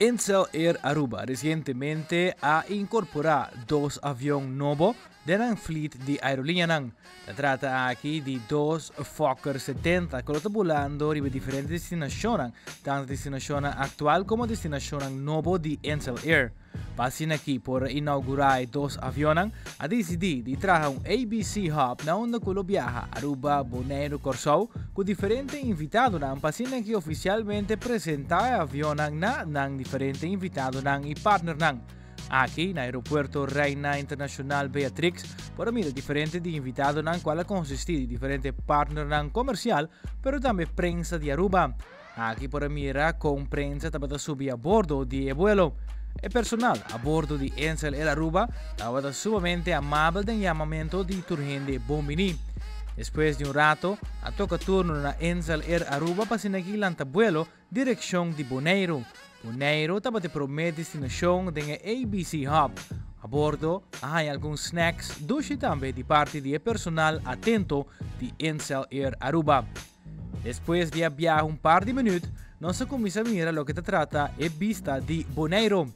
Incel Air Aruba recientemente ha incorporado dos aviones nuevos de la fleet de aerolínea. Se trata aquí de dos Fokker 70 que están volando a diferentes destinaciones, tanto destinación actual como destinación nuevo de Incel Air. Pasin aqui por inaugurar dos aviones, a decidir de trazer um ABC Hub na que viaja Aruba, Bonaire, Corsou, com diferentes invitados, pasin aqui oficialmente apresentar aviones na, na diferentes invitados e partners. Aqui, no aeroporto Reina Internacional Beatrix, para mim, diferente de invitados, qual consiste de diferentes partners comercial, pero também prensa de Aruba. Aqui, para mira, com prensa, também subir a bordo de vuelo. El personal a bordo de Ensel El Aruba estaba sumamente amable del llamamiento de Turgen de Bombini. Después de un rato, a toca turno na Ensel El Aruba para sinagilanta vuelo dirección de Bonaire. Bonaire estaba de primeira destinación de ABC Hub. A bordo hay algunos snacks, duche también de parte del personal atento de Ensel Air Aruba. Después de viajar un par de minutos, no se comienza a mirar lo que trata es vista de Bonaire.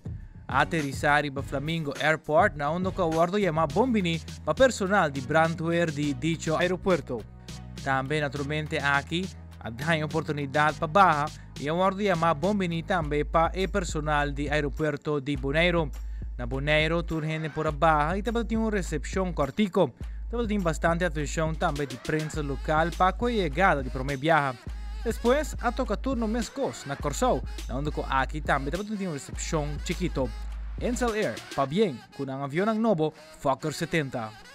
Aterrissare in Flamingo Airport na onde que awardo llama bombini para personal de brandwear de dicho aeropuerto. Também naturalmente aqui a oportunidade para barra e awardo llama bombini também para o personal de aeropuerto de Bonaire. Na Bonaire, turgende por a barra e também tem uma recepção cortico. Também tem bastante atenção também de prensa local para a chegada de promessa viaja. Después, a toca turno mescos na Corsou, na onde ko aqui também dapat tem uma recepção chiquito. Ensel Air, pa bien, con un avión novo Fokker 70.